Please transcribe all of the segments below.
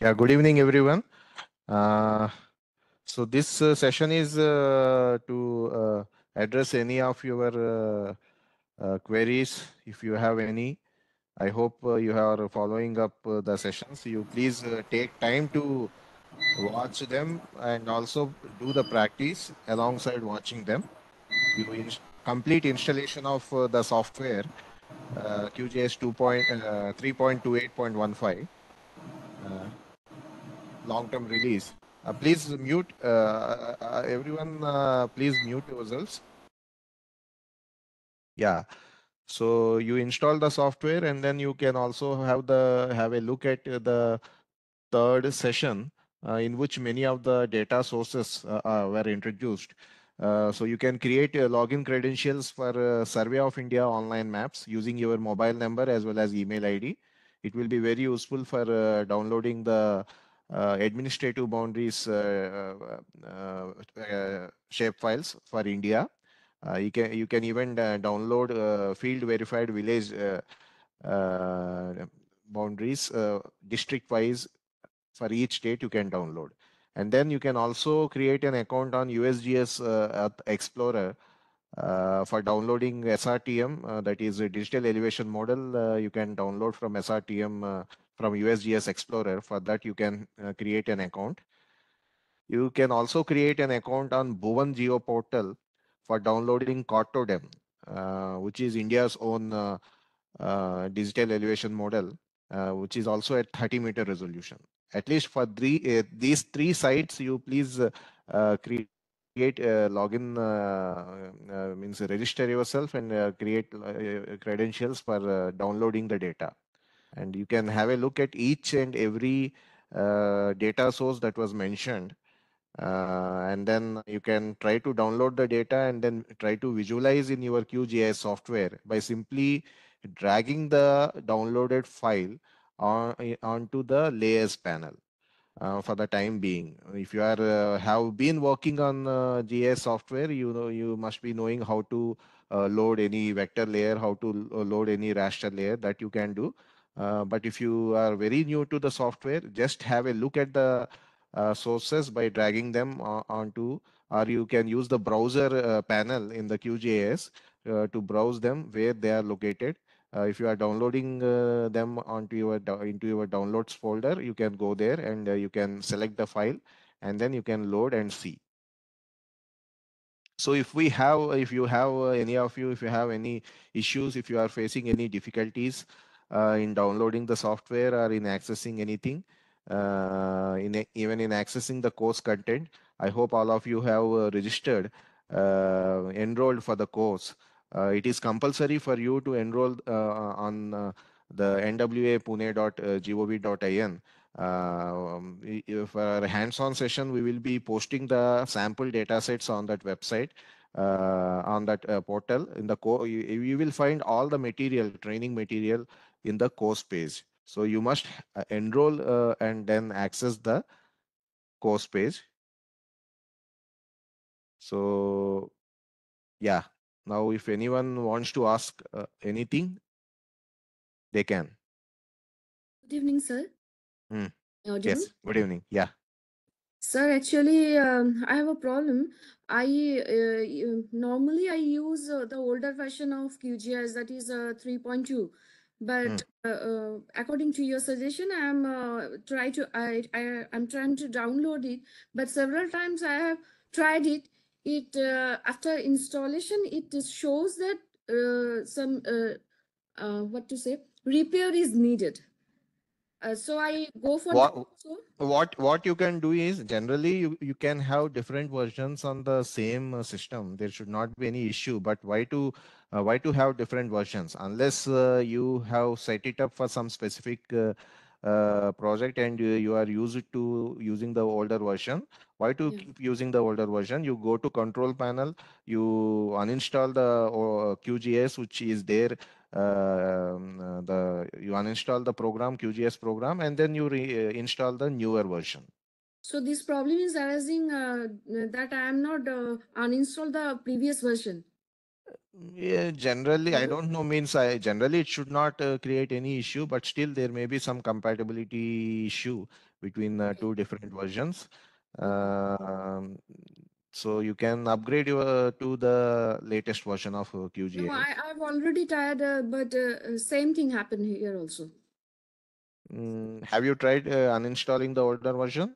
Yeah, good evening, everyone. Uh, so this uh, session is uh, to uh, address any of your uh, uh, queries, if you have any. I hope you are following up the sessions. You please take time to watch them and also do the practice alongside watching them. You in complete installation of the software QGIS 2.3.28.15 long-term release. Uh, please mute uh, uh, everyone. please mute yourselves. Yeah. So you install the software and then you can also have the have a look at the third session uh, in which many of the data sources uh, uh, were introduced. so you can create login credentials for Survey of India online maps using your mobile number as well as email ID. It will be very useful for downloading the uh, Uh, administrative boundaries uh uh, uh, uh, shape files for India. you can you can even download field verified village boundaries district wise for each state you can download and then you can also create an account on USGS uh, Explorer uh, for downloading SRTM, uh, that is a digital elevation model. you can download from SRTM from USGS Explorer. For that, you can uh, create an account. You can also create an account on Bhuvan Geo portal for downloading Cartodem, uh, which is India's own uh, uh digital elevation model, uh, which is also at 30 meter resolution. At least for three, uh, these three sites, you please create create a login uh, uh, means register yourself and create credentials for downloading the data and you can have a look at each and every uh, data source that was mentioned uh, and then you can try to download the data and then try to visualize in your QGIS software by simply dragging the downloaded file on, onto the layers panel uh, for the time being. If you are uh, have been working on uh, GIS software, you know you must be knowing how to uh, load any vector layer, how to uh, load any raster layer that you can do. Uh, but if you are very new to the software, just have a look at the uh, sources by dragging them onto, or you can use the browser uh, panel in the QGIS uh, to browse them where they are located. if you are downloading them onto your into your downloads folder, you can go there and you can select the file, and then you can load and see so if we have if you have uh, any of you if you have any issues if you are facing any difficulties in downloading the software or in accessing anything, uh, in even in accessing the course content. I hope all of you have uh, registered, enrolled for the course. it is compulsory for you to enroll on the nwapune.gov.in. Uh, for hands-on session, we will be posting the sample data sets on that website, uh, on that uh, portal. In the co you, you, will find all the material, training material in the course page. So you must uh, enroll uh, and then access the course page. So yeah, now if anyone wants to ask uh, anything, they can. Good evening, sir. Hmm. Yes, good evening. Yeah. Sir, actually, um, I have a problem. I uh, normally I use uh, the older version of QGIS that is uh, 3.2 but uh, uh, according to your suggestion i'm uh, try to I, I i'm trying to download it but several times i have tried it. It after installation it shows that some what to say repair is needed uh, so I go for what, what what you can do is generally you, you can have different versions on the same uh, system. There should not be any issue. But why to uh, why to have different versions unless uh, you have set it up for some specific uh, uh, project and you you, are used to using the older version why to yeah. keep using the older version you go to control panel you uninstall the qgis which is there the you uninstall the program QGIS program and then you uh, install the newer version. So this problem is arising uh, that I am not uh, uninstall the previous version. Yeah, generally, I don't know. Means I generally it should not uh, create any issue, but still there may be some compatibility issue between uh, two different versions. Um, so you can upgrade your to the latest version of uh, No, I, I've already tried, uh, but uh, uh, same thing happened here also. Mm, have you tried uh, uninstalling the older version?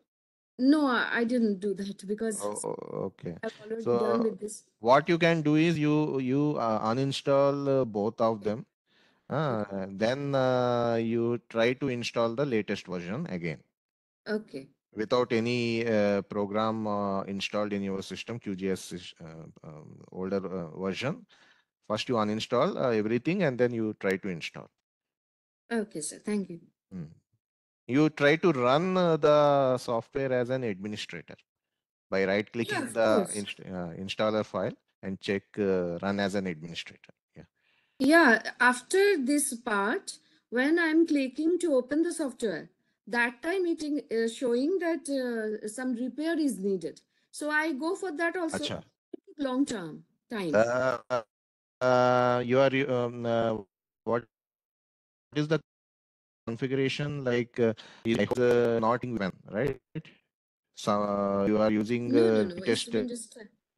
No, I, didn't do that because Oh, oh, okay. I've already So done with this. what you can do is you you uh, uninstall uh, both of them. Uh, then uh, you try to install the latest version again Okay. Without any uh, program uh, installed in your system QGIS uh, um, older uh, version. First you uninstall uh, everything and then you try to install. Okay, sir. Thank you. Mm. You try to run uh, the software as an administrator by right clicking of the inst- uh, installer file and check uh, run as an administrator. Yeah. Yeah, after this part, when I'm clicking to open the software, that time it is showing that uh, some repair is needed. So I go for that also. Took long term time. Uh, uh, you are um, uh, what is the configuration like uh, is uh, not when right so uh, you are using No, no, uh, no. It's latest Windows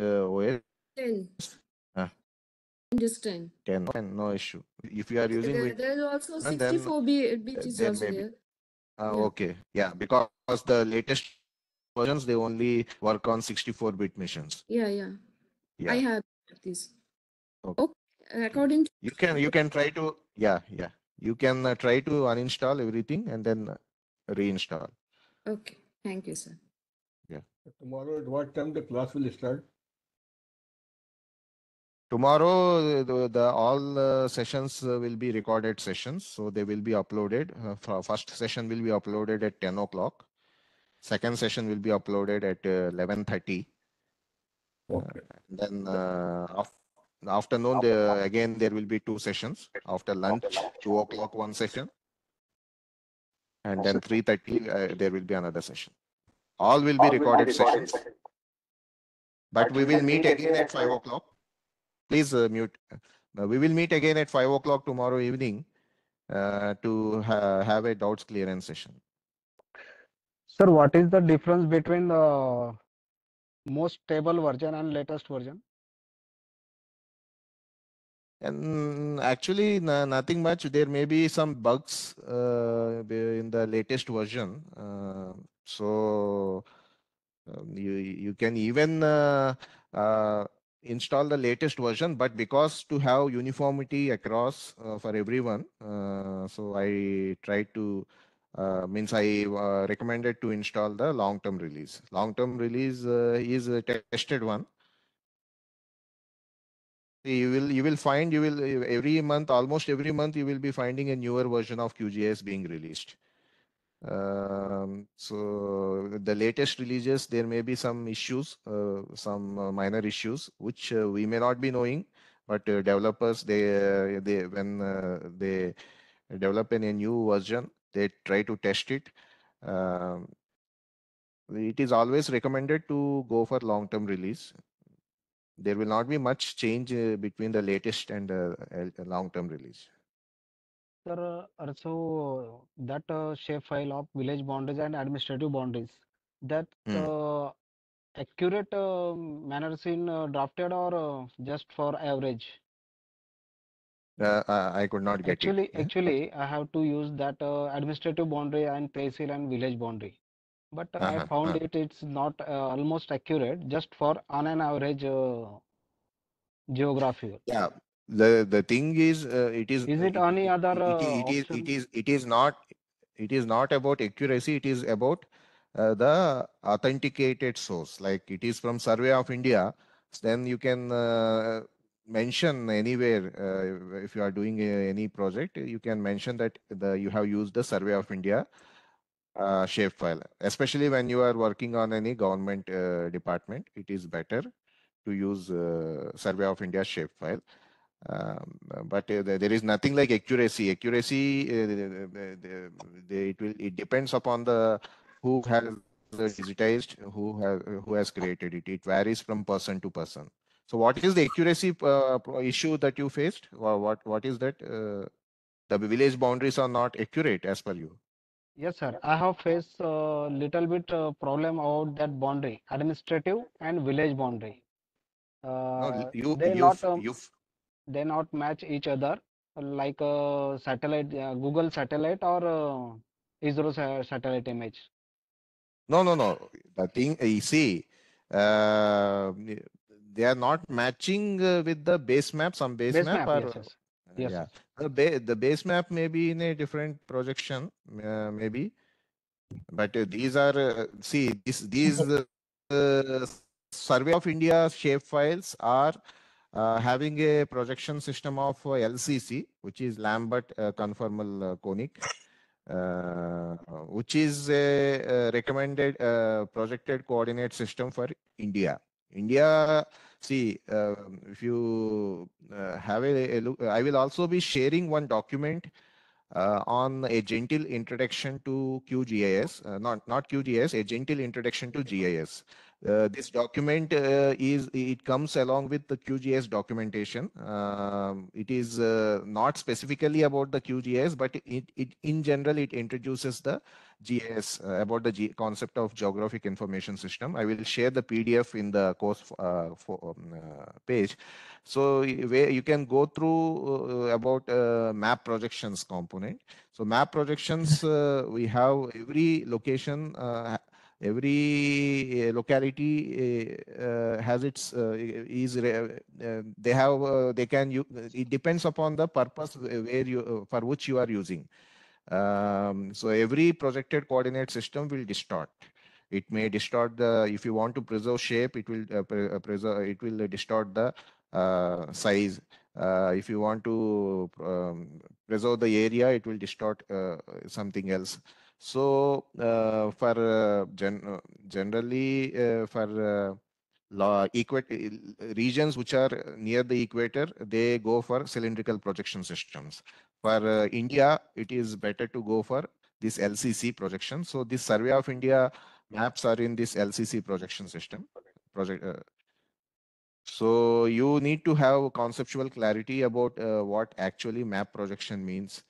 uh, OS 10. Ah. Windows 10. 10 and no issue if you are using There, there's also and then 64 bit, bit is also there. Uh, Yeah. okay yeah because the latest versions they only work on 64 bit machines Yeah, yeah. I have this. Okay. Okay. According to you can you can try to yeah yeah you can uh, try to uninstall everything and then uh, reinstall Okay. Thank you, sir. Yeah. Tomorrow, at what time the class will start? Tomorrow, the, the all uh, sessions uh, will be recorded sessions, so they will be uploaded. Uh, first session will be uploaded at 10 o'clock. Second session will be uploaded at uh, 11:30. Okay. Then uh, af- afternoon, the, again there will be two sessions. After lunch, two o'clock one session, and then 3:30 uh, there will be another session. All will be recorded sessions, but we will meet again at five o'clock. Please uh, mute. Uh, we will meet again at five o'clock tomorrow evening uh, to ha- have a doubts clearance session. Sir, what is the difference between the most stable version and latest version? And actually, nothing much. There may be some bugs uh, in the latest version. Uh, so um, you you can even uh, install the latest version, but because to have uniformity across uh, for everyone, uh, so I tried to uh, means I uh, recommended to install the long-term release. Long-term release uh, is a tested one. You will you will find you will uh, every month almost every month you will be finding a newer version of QGIS being released. So the latest releases there may be some issues, uh, some uh, minor issues which uh, we may not be knowing, but developers they they when they develop in a new version they try to test it. Um, it is always recommended to go for long-term release there will not be much change uh, between the latest and uh, long-term release. Sir, also that uh, shape file of village boundaries and administrative boundaries, that Hmm. uh, accurate uh, manners in uh, drafted or uh, just for average? Uh, I could not get Actually, it. Actually, I have to use that uh, administrative boundary and tehsil and village boundary. But I Uh-huh, found uh. it it's not uh, almost accurate just for on an average uh, geography. Yeah. The the thing is, uh, it is. Is it any other it, uh, it is it is it is not it is not about accuracy. It is about uh, the authenticated source. Like it is from Survey of India. Then you can uh, mention anywhere uh, if you are doing uh, any project. You can mention that the you have used the Survey of India uh, shapefile, especially when you are working on any government uh, department. It is better to use uh, Survey of India shapefile. Um, but uh, there is nothing like accuracy. Accuracy, uh, the- the- the- the- it will it depends upon the who has digitized, who has who has created it. It varies from person to person. So what is the accuracy uh, issue that you faced? Wha- What, what is that? Uh, the village boundaries are not accurate as per you. Yes, sir. I have faced a little bit uh, problem about that boundary, administrative and village boundary. No, Uh, you, you, not um, you, they not match each other like uh, satellite uh, Google satellite or uh, ISRO satellite image. no, no, no. The thing, you see, uh, they are not matching uh, with the base map. Some base, Base map, map, are, yes, yes. Yes, yeah. The, ba- the base map may be in a different projection, uh, maybe, but uh, these are uh, see this these Survey of India shape files are uh, having a projection system of uh, LCC, which is Lambert uh, conformal uh, conic, uh, which is a, recommended projected coordinate system for India. India, see, uh, if you have a, a look, I will also be sharing one document on a gentle introduction to QGIS, not not QGIS, a gentle introduction to GIS. Uh, this document uh, is it comes along with the QGIS documentation. Um, it is uh, not specifically about the QGIS, but it, it in general it introduces the GIS uh, about the G concept of geographic information system. I will share the PDF in the course uh, for, um, uh, page. So where you can go through about map projections component. So map projections, we have every location, every uh, locality uh, uh, has its uh, is uh, they have they can you it depends upon the purpose where you for which you are using. Um, so every projected coordinate system will distort. It may distort the if you want to preserve shape, it will uh, pre- preserve it will distort the uh, size. Uh, if you want to um, preserve the area, it will distort something else. So uh, for uh, gen uh, generally for equator regions which are near the equator, they go for cylindrical projection systems. For uh, India, it is better to go for this LCC projection. So this Survey of India maps are in this LCC projection system. Project. So you need to have conceptual clarity about uh, what actually map projection means.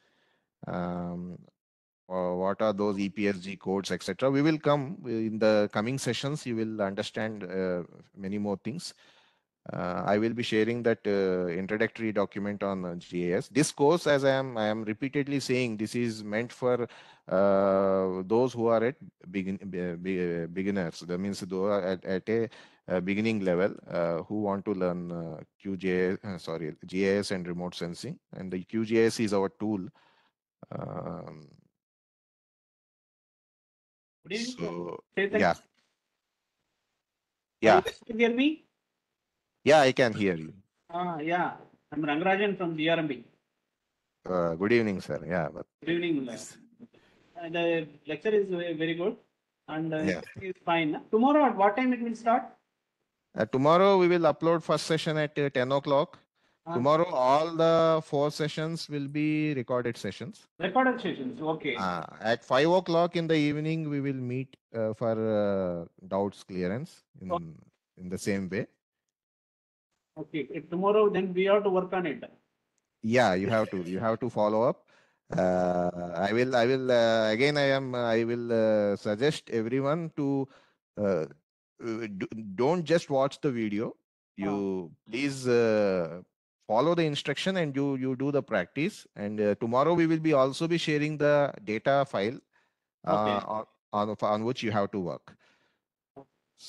Um, or what are those EPSG codes, etc. We will come in the coming sessions. You will understand uh, many more things. Uh, I will be sharing that uh, introductory document on uh, GIS. This course, as I am, I am repeatedly saying, this is meant for uh, those who are at begin, be- be- beginners. That means those are at, at a uh, beginning level uh, who want to learn uh, QGIS, uh, sorry, GIS and remote sensing. And the QGIS is our tool. Um, Good evening, so Chetan. yeah, yeah, you hear me? yeah, I can hear you. Ah, yeah, I'm Rangarajan from DRMB. Uh, good evening, sir. Yeah, but Good evening. uh, uh, The lecture is very good and uh, Yeah. it's fine. Tomorrow at what time it will start? uh, tomorrow we will upload first session at uh, 10 o'clock. Tomorrow, all the four sessions will be recorded sessions. Recorded sessions, okay. Uh, at 5 o'clock in the evening, we will meet uh, for uh, doubts clearance in, in the same way. Okay, if tomorrow then we have to work on it. Yeah, you have to you have to follow up. Uh, I will I will uh, again I am I will uh, suggest everyone to uh, uh, do, don't just watch the video. You please uh, follow the instruction and you you do the practice. And uh, tomorrow we will be also be sharing the data file uh, Okay. on, on on which you have to work.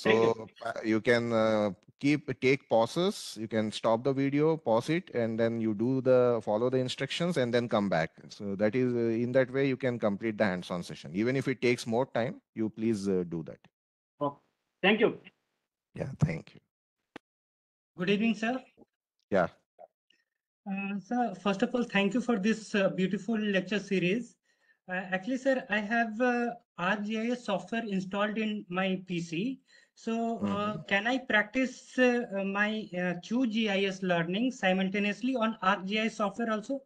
Thank you. So uh, you can uh, keep take pauses. You can stop the video, pause it, and then you do the follow the instructions and then come back. So that is uh, in that way you can complete the hands-on session. Even if it takes more time, you please uh, do that. Oh, Thank you. Yeah, thank you. Good evening, sir. Yeah. Uh, sir, first of all, thank you for this uh, beautiful lecture series. Uh, actually, sir, I have uh, ArcGIS software installed in my PC. So, uh, Mhm. can I practice uh, uh, my uh, QGIS learning simultaneously on ArcGIS software also?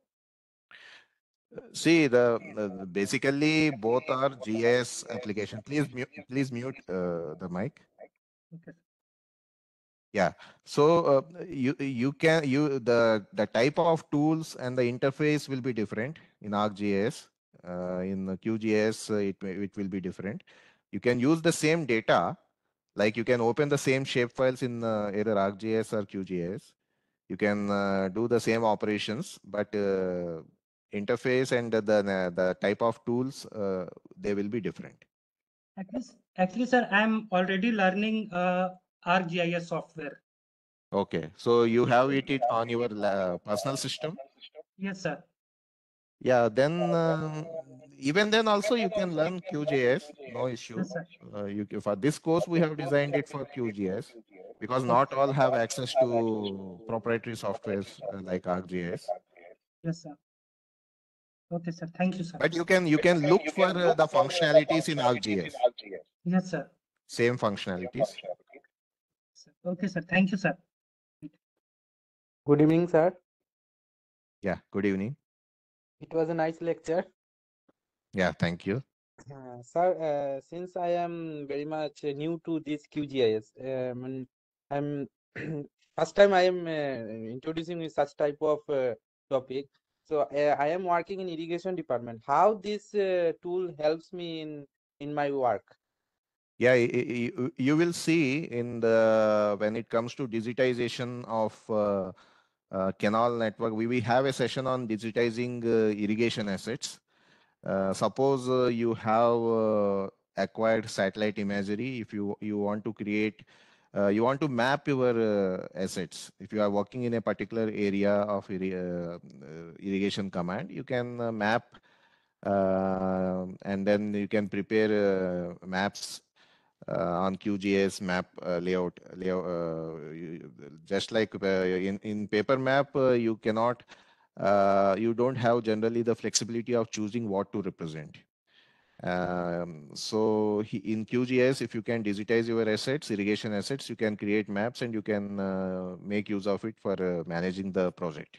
See the, the basically both are GIS application. Please mute please mute uh, the mic. Okay. So uh, you you can you the the type of tools and the interface will be different in ArcGIS. Uh, in QGIS, uh, it it will be different. You can use the same data, like you can open the same shapefiles in uh, either ArcGIS or QGIS. You can uh, do the same operations, but uh, interface and the the, type of tools uh, they will be different. Actually, actually, sir, I'm already learning ArcGIS software. Okay, so you have it, on your personal system. Yes, sir. Yeah, then um, even then also you can learn QGIS, no issue. Yes. Uh, you for this course we have designed it for QGIS because not all have access to proprietary softwares uh, like ArcGIS. Yes, sir. Okay, sir. Thank you, sir. But you can you can look for uh, the functionalities in ArcGIS, Yes, sir. same functionalities. Sir. Okay, sir. Thank you, sir. Good evening, sir. Yeah, good evening. It was a nice lecture. Yeah, thank you. Uh, sir, uh, since I am very much uh, new to this QGIS, um, I'm first time I am uh, introducing such type of uh, topic. So uh, I am working in irrigation department. How this uh, tool helps me in in my work? Yeah, y- y- y- you will see in the when it comes to digitization of uh, uh, canal network, we, we have a session on digitizing uh, irrigation assets. Uh, suppose uh, you have uh, acquired satellite imagery. If you you want to create, you want to map your assets. If you are working in a particular area of irri- irrigation command, you can map, and then you can prepare maps on QGIS map uh, layout. layout uh, just like uh, in in paper map, uh, you cannot, uh, you don't have generally the flexibility of choosing what to represent. Um, so he, in QGIS, if you can digitize your assets, irrigation assets, you can create maps and you can uh, make use of it for uh, managing the project.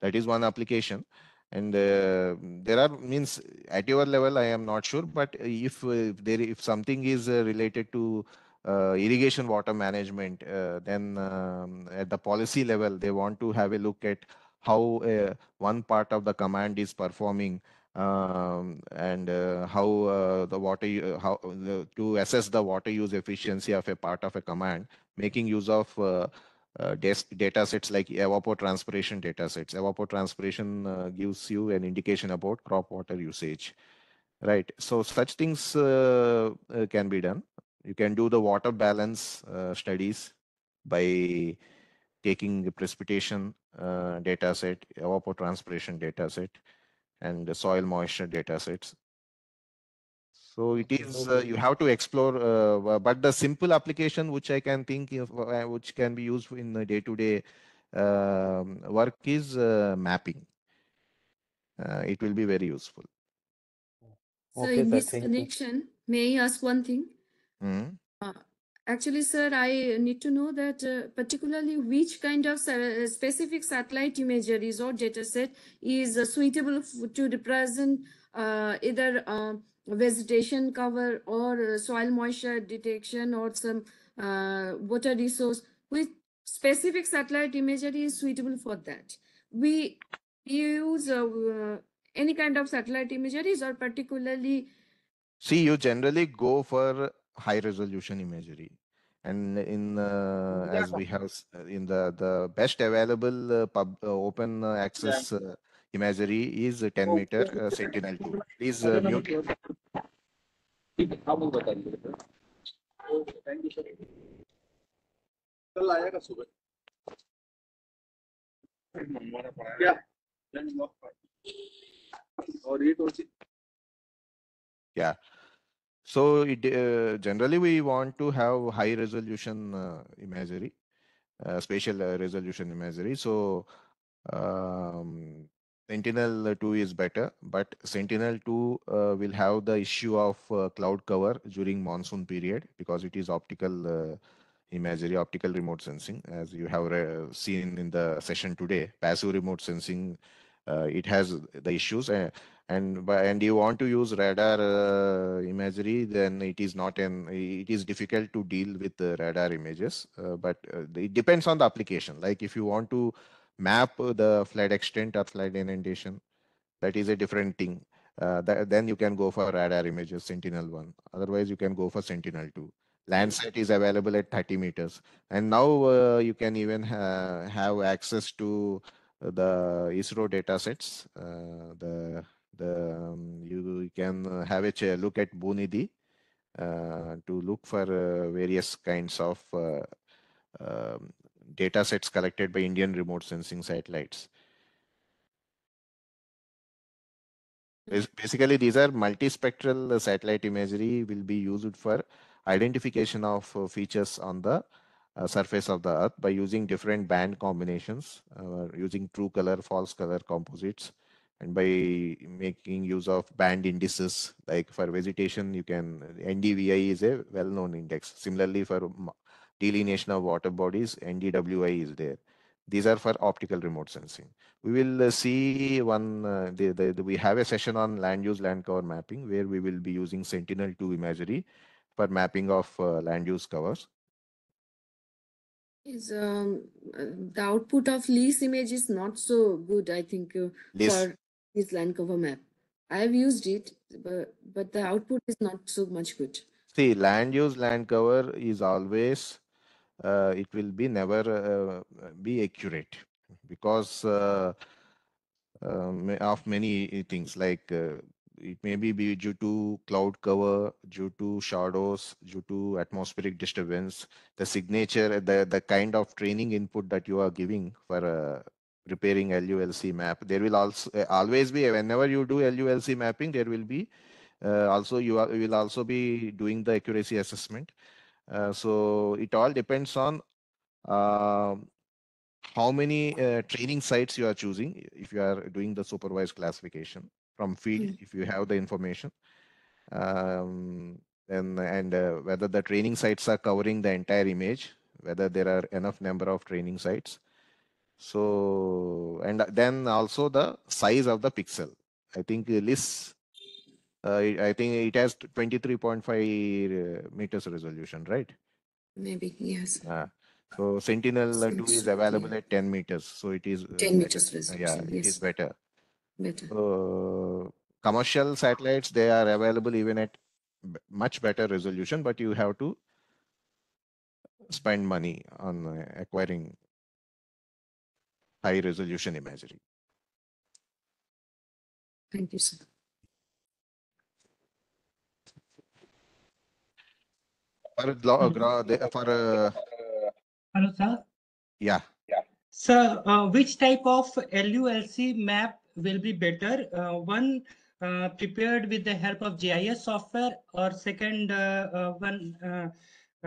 That is one application. And uh, there are means at your level, I am not sure, but if, uh, if there if something is uh, related to uh, irrigation water management, uh, then um, at the policy level, they want to have a look at how uh, one part of the command is performing um, and uh, how uh, the water uh, how the, to assess the water use efficiency of a part of a command, making use of uh, data sets like evapotranspiration data sets. Evapotranspiration uh, gives you an indication about crop water usage, right? So such things uh, uh, can be done. You can do the water balance uh, studies by taking the precipitation data set, evapotranspiration data set, and the soil moisture data sets. So it is, uh, you have to explore, uh, but the simple application which I can think of, uh, which can be used in the day-to-day um, work is uh, mapping. Uh, it will be very useful. So Okay, in sir, this thank you. connection, may I ask one thing? Mhm. Actually, sir, I need to know that uh, particularly which kind of specific satellite imageries or dataset is uh, suitable to represent uh, either uh, vegetation cover or uh, soil moisture detection or some uh, water resource. Which specific satellite imagery is suitable for that? We use uh, uh, any kind of satellite imageries or particularly See, you generally go for high resolution imagery. And in uh, as we have in the the best available uh, pub uh, open uh, access uh, imagery is a 10 meter uh, Sentinel 2. Please uh, mute. कल आएगा सुबह क्या और ये कौन सी So it, uh, generally we want to have high resolution uh, imagery, uh, spatial uh, resolution imagery. So um, Sentinel 2 is better, but Sentinel 2 uh, will have the issue of uh, cloud cover during monsoon period because it is optical uh, imagery, optical remote sensing, as you have uh, seen in the session today. Passive remote sensing, uh, it has the issues. Uh, and and you want to use radar uh, imagery then it is not an it is difficult to deal with radar images uh, but uh, it depends on the application like if you want to map the flood extent or flood inundation that is a different thing. Uh, that, then you can go for radar images sentinel 1 otherwise you can go for sentinel 2 landsat is available at 30 meters. And now uh, you can even ha have access to the ISRO data sets, uh, the the um, you can have a look at Bhoonidhi uh, to look for uh, various kinds of uh, um, data sets collected by Indian remote sensing satellites. Basically, these are multispectral satellite imagery will be used for identification of uh, features on the uh, surface of the earth by using different band combinations, uh, using true color, false color composites, and by making use of band indices like for vegetation you can ndvi is a well-known index similarly for delineation of water bodies ndwi is there these are for optical remote sensing we will uh, see one uh, the, the, the- we have a session on land use land cover mapping where we will be using sentinel 2 imagery for mapping of uh, land use covers Is um, the output of LISS image is not so good, I think, uh, for this land cover map. I have used it, but, but the output is not so much good. See, land use, land cover is always, it will be never uh, be accurate because uh, uh, of many things like uh, it may be be due to cloud cover, due to shadows, due to atmospheric disturbance, the signature, the, the kind of training input that you are giving for uh, preparing LULC map. There will also uh, always be, whenever you do LULC mapping, there will be uh, also you, are, you will also be doing the accuracy assessment. Uh, so it all depends on um, how many uh, training sites you are choosing if you are doing the supervised classification from field Mm. if you have the information. Um, and and uh, whether the training sites are covering the entire image whether there are enough number of training sites. So and then also the size of the pixel. I think uh, this uh, i I think it has 23.5 uh, meters resolution right Maybe, yes. uh, so Sentinel uh, 2 Seems is available yeah. at 10 meters, so it is uh, 10 better. meters Yeah, resolution, it is yes. better. Better. So commercial satellites they are available even at much better resolution, but you have to spend money on uh, acquiring high resolution imagery. Thank you, sir. For glo- gra- the- for uh, Hello, sir. yeah, So, uh, which type of LULC map will be better? Uh, one uh, prepared with the help of GIS software, or second uh, uh, one uh,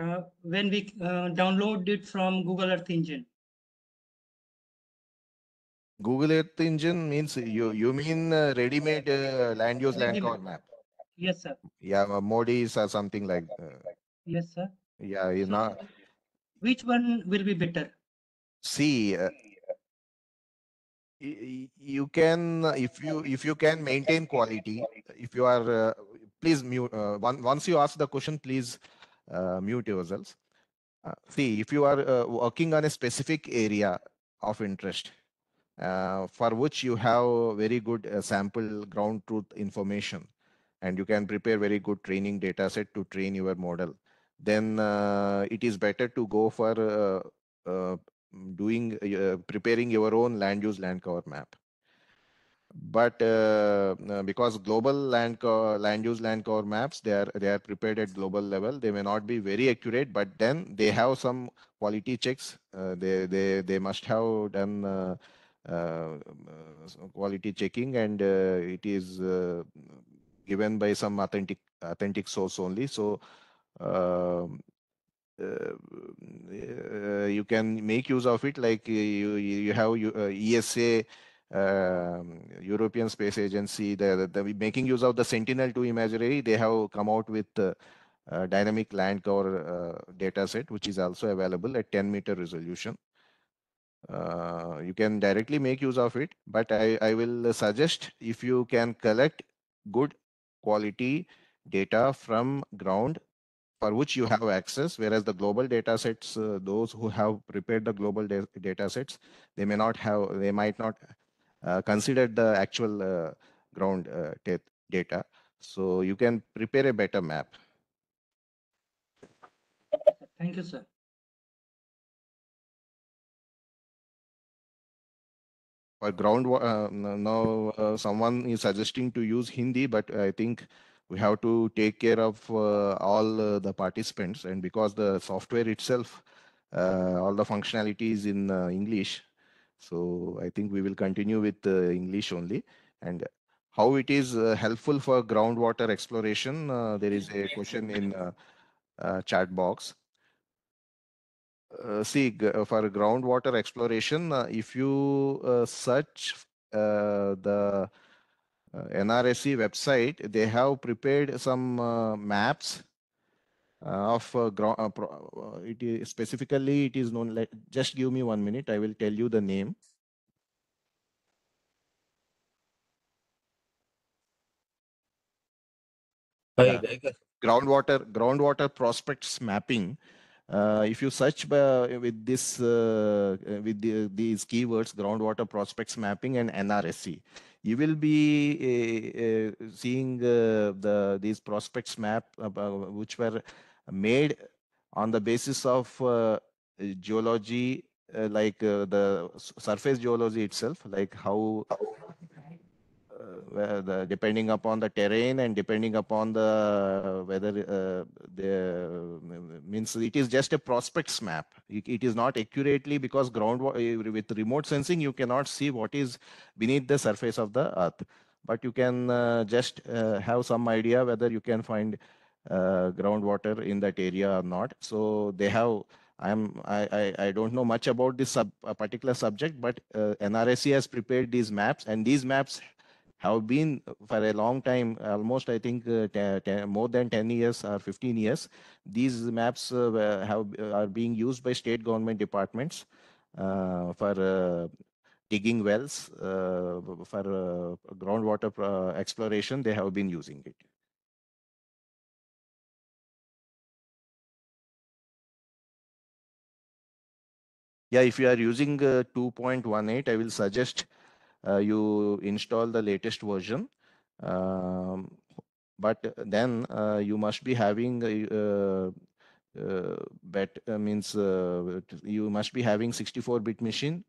uh, when we uh, download it from Google Earth Engine? Google Earth Engine means you you mean uh, ready-made uh, land use land cover map. Yes, sir. Yeah, MODIS or something like. Yes, sir. yeah, you So, know. which one will be better? see uh, you can if you if you can maintain quality if you are uh, please mute uh, one, once you ask the question please uh, mute yourselves uh, see if you are uh, working on a specific area of interest uh, for which you have very good uh, sample ground truth information and you can prepare very good training data set to train your model then uh, it is better to go for uh, uh, doing preparing your own land use land cover map. But uh, because global land land use land cover maps they are they are prepared at global level they may not be very accurate but then they have some quality checks uh, they they they must have done uh, quality checking and it is given by some authentic authentic source only. So you can make use of it like uh, you you have uh, ESA um, European Space Agency the, the, the making use of the Sentinel 2 imagery they have come out with uh, uh, dynamic land cover uh, data set which is also available at 10 meter resolution. Uh, you can directly make use of it but I, I will suggest if you can collect good quality data from ground for which you have access whereas the global data sets uh, those who have prepared the global da data sets they may not have they might not uh, consider the actual uh, ground uh, data. So you can prepare a better map. Thank you sir. For ground uh, now uh, someone is suggesting to use hindi but i think we have to take care of uh, all uh, the participants. And because the software itself uh, all the functionalities in english so i think we will continue with english only. And how it is helpful for groundwater exploration there is a question in chat box. Uh, see for groundwater exploration uh, if you uh, search the NRSC website they have prepared some maps of ground it is specifically it is known like just give me one minute I will tell you the name. Yeah. groundwater groundwater prospects mapping. Uh, if you search by, with this uh, uh, with the, these keywords groundwater prospects mapping and nrsc you will be uh, uh seeing uh, the these prospects map which were made on the basis of geology like the surface geology itself like how uh, the, depending upon the terrain and depending upon the uh, whether uh, the means it is just a prospects map. It, it is not accurately because ground with remote sensing you cannot see what is beneath the surface of the earth, but you can just have some idea whether you can find groundwater in that area or not. So they have I'm I, I, I don't know much about this sub particular subject, but uh, NRSC has prepared these maps, and these maps have been for a long time, almost I think uh, more than 10 years or 15 years. These maps uh, have are being used by state government departments uh, for uh, digging wells, uh, for uh, groundwater exploration. They have been using it. Yeah, if you are using 2.18, I will suggest uh, you install the latest version. Um, but then uh, you must be having uh, uh, bet uh, means uh, you must be having 64 bit machine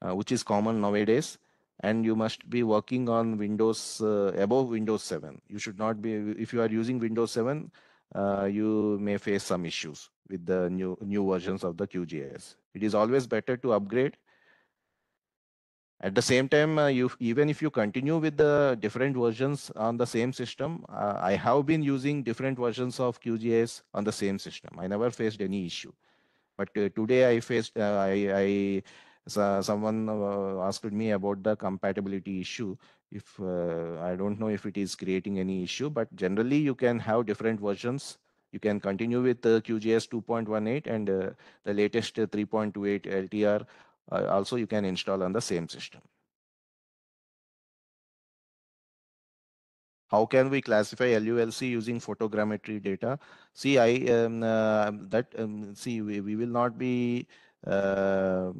which is common nowadays and you must be working on windows above windows 7 you should not be if you are using windows 7 you may face some issues with the new new versions of the qgis it is always better to upgrade at the same time, uh, you even if you continue with the different versions on the same system, uh, I have been using different versions of QGIS on the same system. I never faced any issue. But uh, today I faced, uh, I, I so someone uh, asked me about the compatibility issue. If uh, I don't know if it is creating any issue, but generally you can have different versions. You can continue with QGIS 2.18 and the latest 3.28 LTR uh, also you can install on the same system. How can we classify LULC using photogrammetry data? See, I um, uh, that um, see we, we will not be. Uh,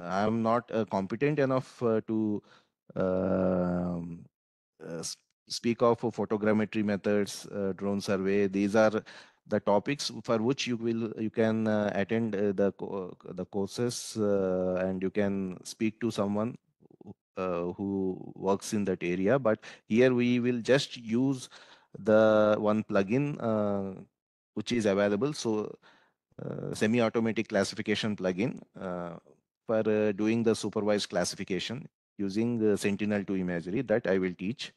I'm not uh, competent enough uh, to um, uh, speak of photogrammetry methods, drone survey. These are the topics for which you will you can uh, attend uh, the the courses uh, and you can speak to someone uh, who works in that area. But here we will just use the one plugin uh, which is available. So uh, semi-automatic classification plugin for doing the supervised classification using the sentinel-2 imagery that i will teach.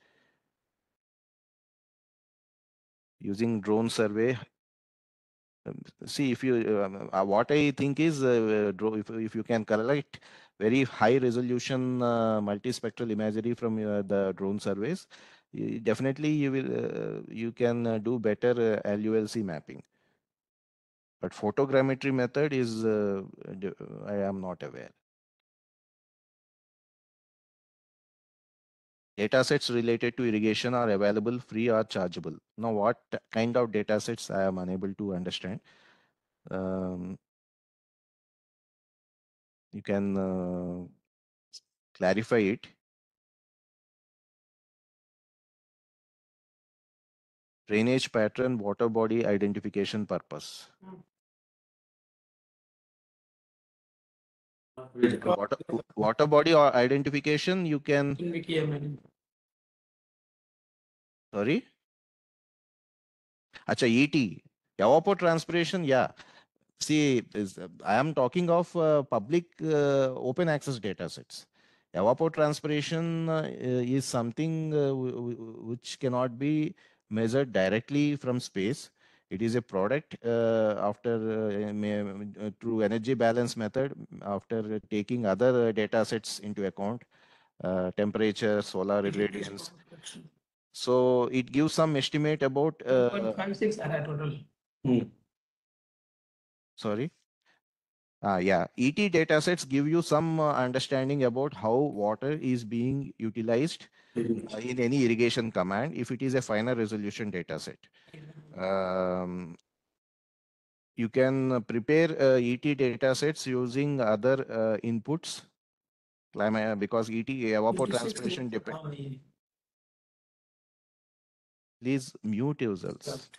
Using drone survey see if you um, uh, what i think is uh, if, if you can collect very high resolution uh, multispectral imagery from the drone surveys definitely you will uh, you can uh, do better uh, LULC mapping. But photogrammetry method is I am not aware Data sets related to irrigation are available free or chargeable. Now, what kind of data sets I am unable to understand. Um, you can uh, clarify it. Drainage pattern, water body identification purpose. Water, water body or identification, you can, sorry? Acha, ET, evapotranspiration, yeah. See, is, I am talking of uh, public uh, open access data sets. Evapotranspiration uh, is something uh, which cannot be measured directly from space. It is a product uh, after through energy balance method after taking other uh, data sets into account, uh, temperature, solar irradiance. So it gives some estimate about. Uh, sorry. Ah, yeah, ET datasets give you some uh, understanding about how water is being utilized uh, in any irrigation command if it is a finer resolution dataset. Um, you can uh, prepare uh, ET datasets using other uh, inputs climate because ET evapotranspiration depend. Please mute yourselves.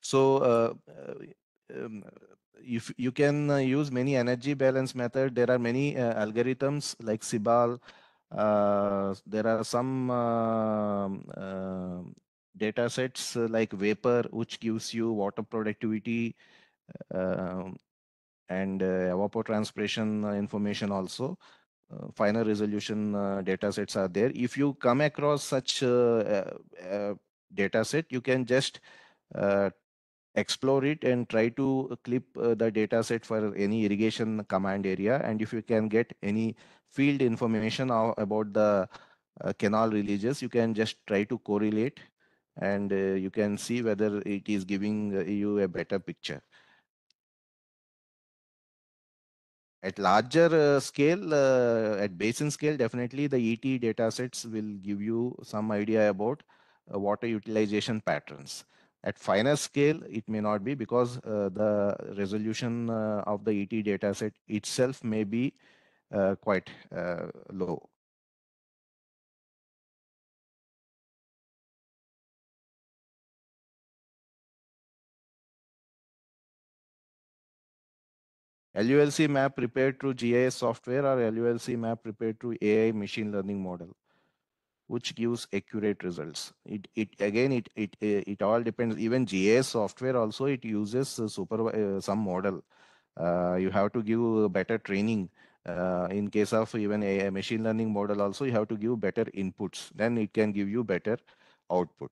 So uh, uh, um, if you can uh, use many energy balance method, there are many algorithms like SEBAL. There are some um, data sets like WaPOR, which gives you water productivity um, and evapotranspiration information also. Uh, finer resolution uh, data sets are there. If you come across such uh, data set, you can just explore it and try to clip uh, the data set for any irrigation command area. And if you can get any field information about the uh, canal releases, you can just try to correlate and uh, you can see whether it is giving uh, you a better picture. At larger uh, scale, uh, at basin scale, definitely the ET data sets will give you some idea about water utilization patterns. At finer scale, it may not be because uh, the resolution uh, of the ET data set itself may be uh, quite low. LULC map prepared through GIS software or LULC map prepared through AI machine learning model, which gives accurate results. It, it again, it, it, it all depends. Even GIS software also, it uses super, uh, some model. Uh, you have to give better training. Uh, in case of even a, machine learning model also, you have to give better inputs. Then it can give you better output.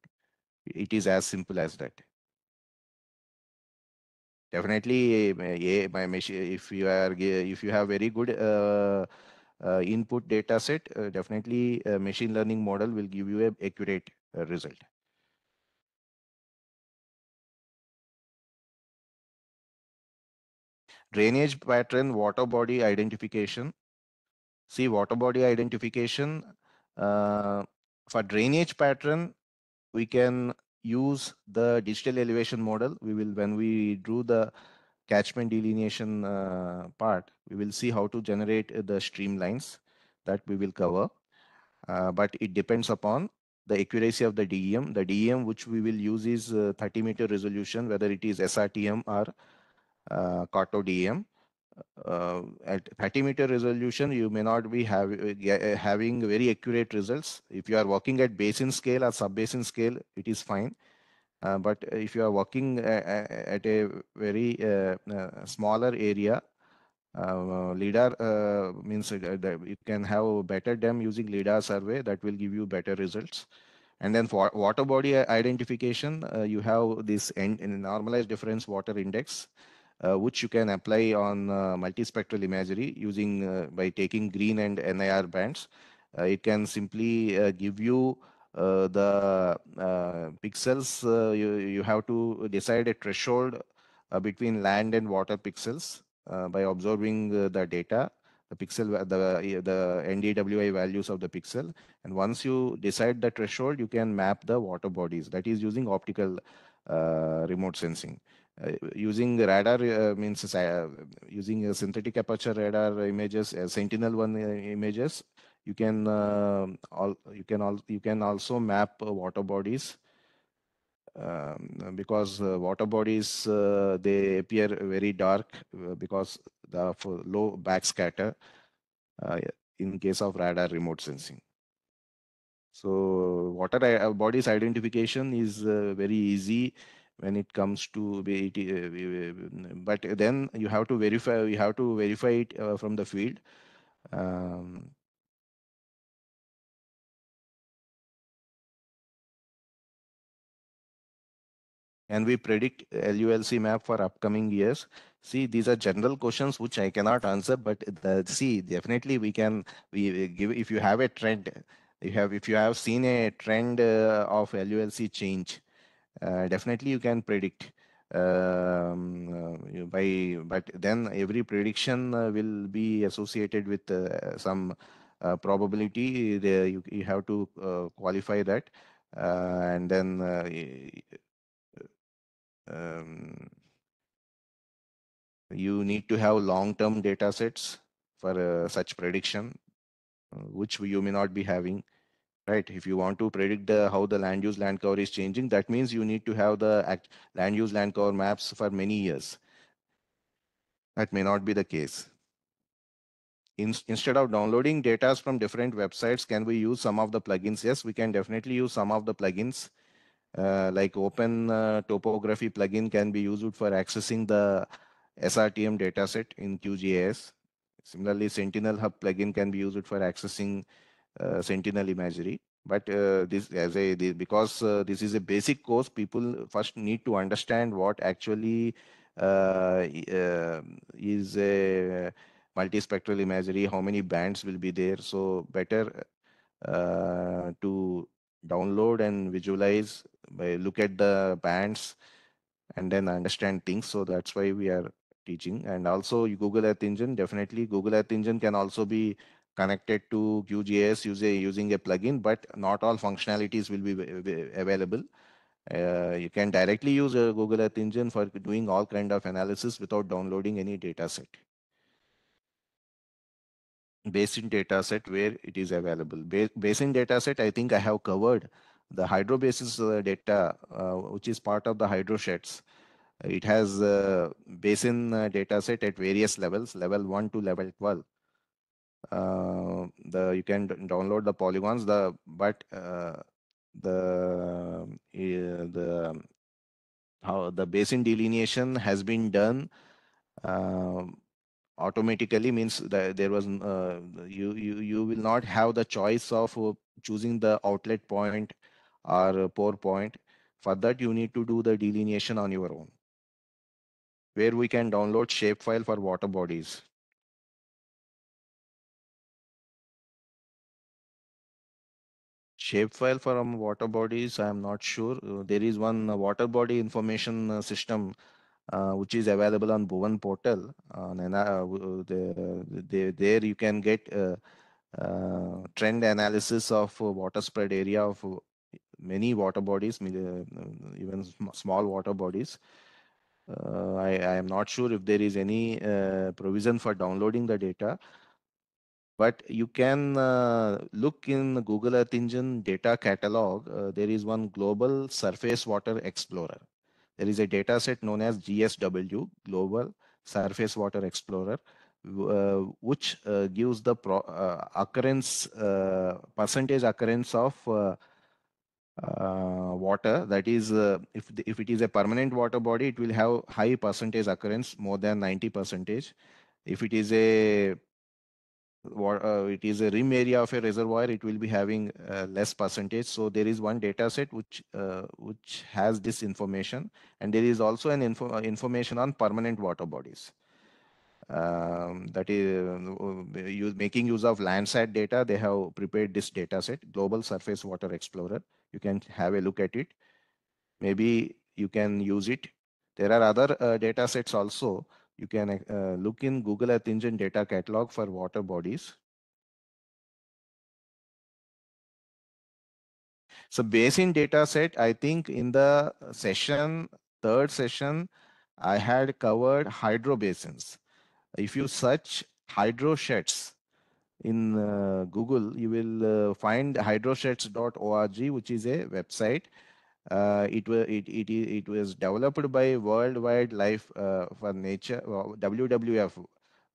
It is as simple as that definitely yeah, my machine if you are if you have very good uh, input data set uh, definitely machine learning model will give you a accurate uh, result. Drainage pattern water body identification. See water body identification uh, for drainage pattern we can use the digital elevation model. We will when we drew the catchment delineation uh, part we will see how to generate uh, the streamlines that we will cover uh, but it depends upon the accuracy of the DEM. The DEM which we will use is uh, 30 meter resolution, whether it is SRTM or uh, Carto DEM. Uh, at 30 meter resolution, you may not be have, uh, having very accurate results. If you are working at basin scale or sub-basin scale, it is fine. Uh, but if you are working uh, uh, at a very smaller area, LIDAR means you can have better DEM using LIDAR survey that will give you better results. And then for water body identification, you have this normalized difference water index, uh, which you can apply on uh, multispectral imagery using uh, by taking green and NIR bands. It can simply give you the uh, pixels. Uh, you, you have to decide a threshold uh, between land and water pixels uh, by observing uh, the data the pixel, the, the NDWI values of the pixel. And once you decide the threshold, you can map the water bodies. That is using optical uh, remote sensing. Uh, using radar uh, means uh, using a synthetic aperture radar images, uh, Sentinel-1 uh, images, you can uh, all you can all you can also map uh, water bodies um, because uh, water bodies uh, they appear very dark because the low backscatter in case of radar remote sensing. So water bodies identification is uh, very easy when it comes to but then you have to verify you have to verify it uh, from the field. Um, Can we predict LULC map for upcoming years? See, these are general questions which I cannot answer, but the, see, definitely we can, we give, if you have a trend, you have, if you have seen a trend uh, of LULC change, uh, definitely you can predict um, uh, by, but then every prediction uh, will be associated with uh, some uh, probability. You, you have to qualify that. And then um, you need to have long-term data sets for uh, such prediction, uh, which you may not be having, right? If you want to predict the, how the land use land cover is changing, that means you need to have the act, land use land cover maps for many years. That may not be the case. In, instead of downloading data from different websites, can we use some of the plugins? Yes, we can definitely use some of the plugins. Uh, like Open uh, Topography plugin can be used for accessing the SRTM dataset in QGIS. Similarly, Sentinel Hub plugin can be used for accessing uh, Sentinel imagery. But uh, this, as a the, because uh, this is a basic course, people first need to understand what actually uh, is a multispectral imagery, how many bands will be there. So better to download and visualize by look at the bands and then understand things. So that's why we are teaching. And also Google Earth Engine, definitely Google Earth Engine can also be connected to QGIS using, using a plugin, but not all functionalities will be av- av- available. Uh, you can directly use a Google Earth Engine for doing all kind of analysis without downloading any data set. Basin data set where it is available. Ba- basin data set, I think I have covered the HydroBASINS uh, data, uh, which is part of the hydrosheds. It has uh, basin data set at various levels, level 1 to level 12. Uh, the you can download the polygons the but uh, the uh, the how the basin delineation has been done um, automatically means that there was uh, you you you will not have the choice of uh, choosing the outlet point or a pour point. For that you need to do the delineation on your own where we can download shapefile for water bodies. Shapefile from water bodies i am not sure. Uh, there is one uh, water body information uh, system uh, which is available on Bhuvan portal. On an, uh, the, the, there you can get uh, uh, trend analysis of uh, water spread area of uh, many water bodies, uh, even small water bodies. Uh, I, I am not sure if there is any uh, provision for downloading the data, but you can uh, look in Google Earth Engine data catalog. Uh, there is one global surface water explorer there is a data set known as GSW, Global Surface Water Explorer, uh, which uh, gives the pro- uh, occurrence, uh, percentage occurrence of uh, uh, water. That is, if, the, if it is a permanent water body, it will have high percentage occurrence, more than 90 percentage. If it is a uh, it is a rim area of a reservoir, it will be having uh, less percentage. So there is one data set which uh, which has this information, and there is also an info uh, information on permanent water bodies. Um, that is uh, use, making use of Landsat data. They have prepared this data set, Global Surface Water Explorer. You can have a look at it. Maybe you can use it. There are other uh, data sets also, you can uh, look in Google Earth Engine data catalog for water bodies. So basin data set, I think in the session, third session, I had covered hydro basins. If you search hydrosheds in uh, Google, you will uh, find hydrosheds.org, which is a website. Uh, it, was it, it, it was developed by World Wildlife uh, for Nature, WWF,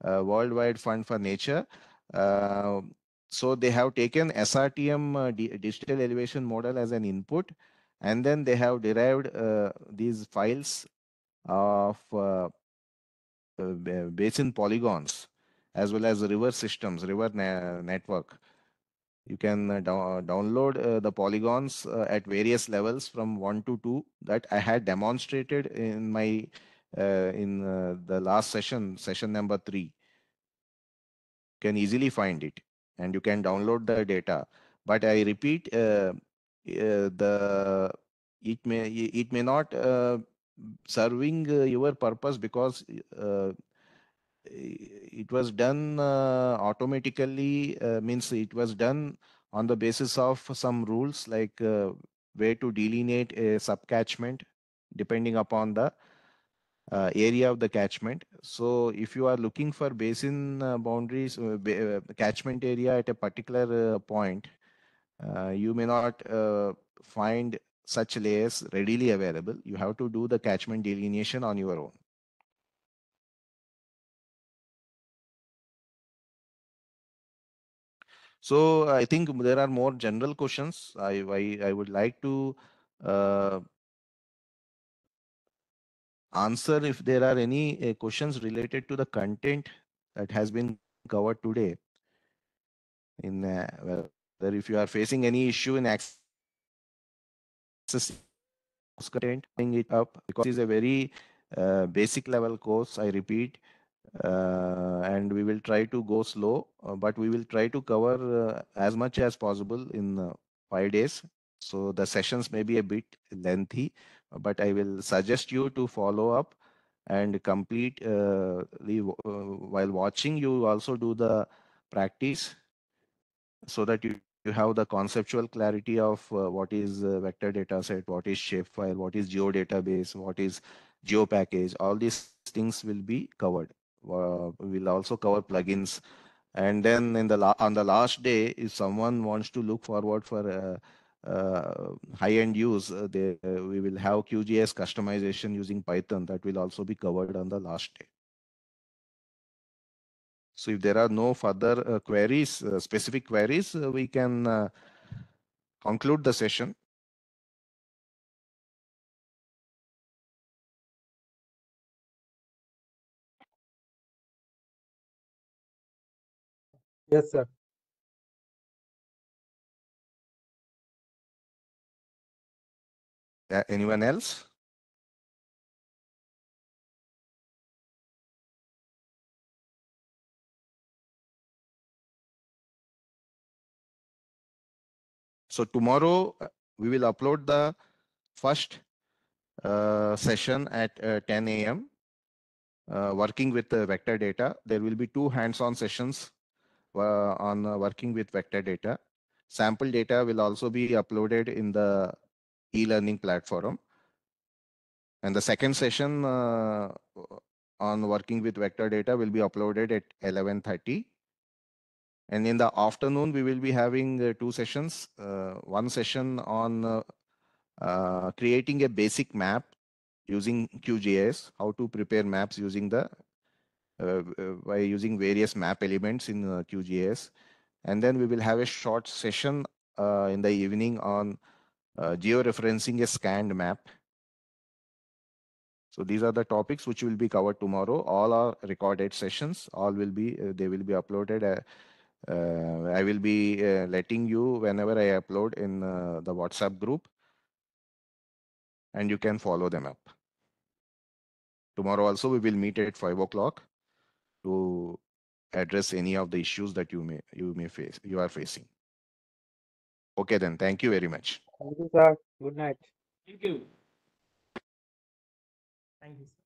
uh, World Wide Fund for Nature. Uh, so they have taken SRTM uh, digital elevation model as an input, and then they have derived uh, these files of uh, basin polygons as well as river systems, river network. You can uh, uh, download uh, the polygons uh, at various levels from 1 to 2 that I had demonstrated in my uh, in uh, the last session, session number 3. You can easily find it and you can download the data. But I repeat, the it may it may not serving your purpose because it was done uh, automatically uh, means it was done on the basis of some rules like uh, way to delineate a subcatchment depending upon the uh, area of the catchment. So if you are looking for basin uh, boundaries, uh, catchment area at a particular point, you may not find such layers readily available. You have to do the catchment delineation on your own. So I think there are more general questions. I I, I would like to uh, answer if there are any uh, questions related to the content that has been covered today. In uh, whether if you are facing any issue in access content, bring it up because it's a very uh, basic level course. I repeat, and we will try to go slow, uh, but we will try to cover uh, as much as possible in five days. So the sessions may be a bit lengthy, but I will suggest you to follow up and complete uh, the, uh, while watching you also do the practice so that you, you have the conceptual clarity of uh, what is vector data set what is shapefile what is geodatabase what is geo package all these things will be covered uh, we'll also cover plugins. And then in the on the last day if someone wants to look forward for uh, uh, high-end use uh, they, uh, we will have qgis customization using python that will also be covered on the last day. So if there are no further uh, queries specific queries we can conclude the session Yes, sir. Uh, anyone else? So tomorrow uh, we will upload the first uh, session at uh, 10 a.m. Uh, working with the vector data. There will be two hands-on sessions uh, on uh, working with vector data. Sample data will also be uploaded in the e-learning platform. And the second session uh, on working with vector data will be uploaded at 11.30. And in the afternoon, we will be having uh, two sessions. Uh, one session on uh, creating a basic map using QGIS, how to prepare maps using the by using various map elements in uh, QGIS. And then we will have a short session in the evening on georeferencing a scanned map. So these are the topics which will be covered tomorrow. All are recorded sessions. All will be, they will be uploaded. Uh, I will be uh, letting you whenever I upload in uh, the WhatsApp group and you can follow them up. Tomorrow also we will meet at 5 o'clock to address any of the issues that you may you may face you are facing. Okay then. Thank you very much. Thank you sir. Good night. Thank you. Thank you sir.